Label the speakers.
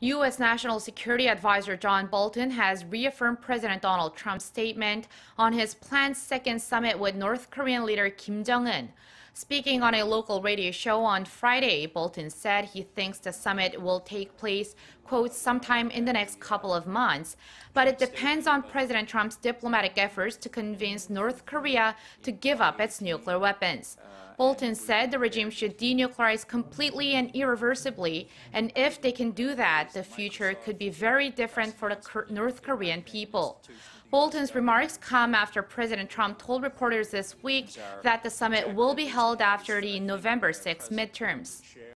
Speaker 1: U.S. National Security Advisor John Bolton has reaffirmed President Donald Trump's statement on his planned second summit with North Korean leader Kim Jong-un. Speaking on a local radio show on Friday, Bolton said he thinks the summit will take place, quote, sometime in the next couple of months. But it depends on President Trump's diplomatic efforts to convince North Korea to give up its nuclear weapons. Bolton said the regime should denuclearize completely and irreversibly, and if they can do that, the future could be very different for the North Korean people. Bolton's remarks come after President Trump told reporters this week that the summit will be held after the November 6 midterms.